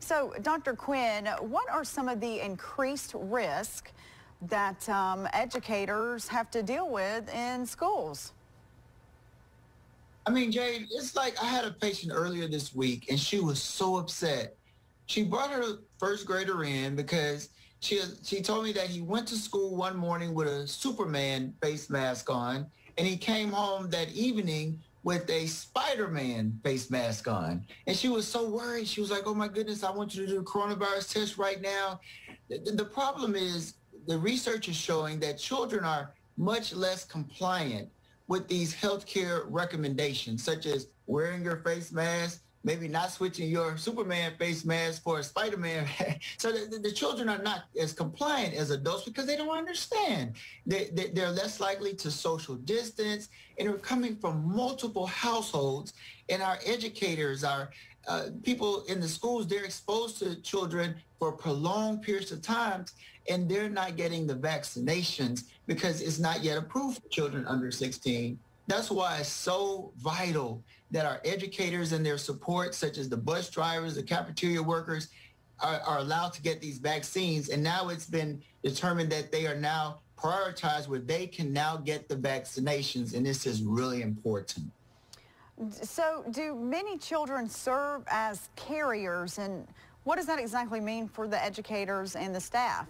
So, Dr. Quinn, what are some of the increased risk that um, educators have to deal with in schools? I mean, Jade, it's like I had a patient earlier this week and she was so upset. She brought her first grader in because she she told me that he went to school one morning with a Superman face mask on and he came home that evening with a Spider-Man face mask on. And she was so worried. She was like, oh my goodness, I want you to do a coronavirus test right now. The, the problem is the research is showing that children are much less compliant with these healthcare recommendations, such as wearing your face mask, maybe not switching your Superman face mask for a Spider-Man. so the, the, children are not as compliant as adults because they don't understand. They, they, they're less likely to social distance and are coming from multiple households. And our educators, our uh, people in the schools, they're exposed to children for prolonged periods of time and they're not getting the vaccinations because it's not yet approved for children under 16 that's why it's so vital that our educators and their support, such as the bus drivers, the cafeteria workers, are, are allowed to get these vaccines. And now it's been determined that they are now prioritized where they can now get the vaccinations. And this is really important. So do many children serve as carriers and what does that exactly mean for the educators and the staff?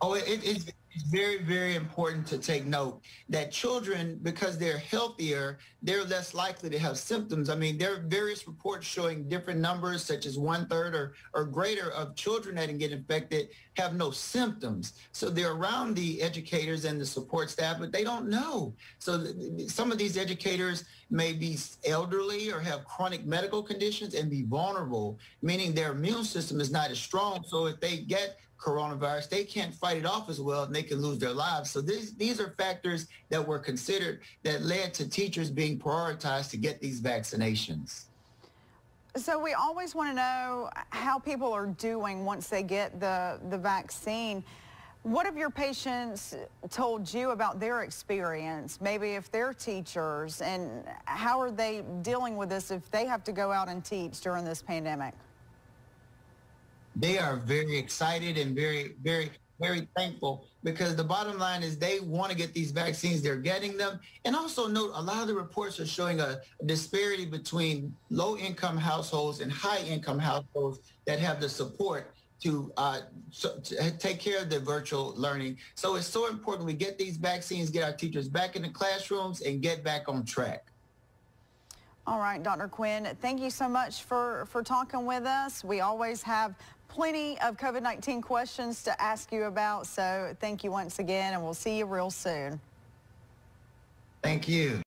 Oh, it, it's it's very, very important to take note that children, because they're healthier, they're less likely to have symptoms. I mean, there are various reports showing different numbers, such as one third or, or greater of children that can get infected have no symptoms. So they're around the educators and the support staff, but they don't know. So some of these educators may be elderly or have chronic medical conditions and be vulnerable, meaning their immune system is not as strong. So if they get coronavirus, they can't fight it off as well and they can lose their lives. So these, these are factors that were considered that led to teachers being prioritized to get these vaccinations. So we always want to know how people are doing once they get the, the vaccine. What have your patients told you about their experience? Maybe if they're teachers and how are they dealing with this if they have to go out and teach during this pandemic? they are very excited and very, very, very thankful because the bottom line is they want to get these vaccines. They're getting them. And also note, a lot of the reports are showing a disparity between low income households and high income households that have the support to, uh, so, to take care of the virtual learning. So it's so important we get these vaccines, get our teachers back in the classrooms and get back on track. All right, Dr. Quinn, thank you so much for, for talking with us. We always have plenty of COVID-19 questions to ask you about, so thank you once again, and we'll see you real soon. Thank you.